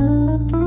Oh.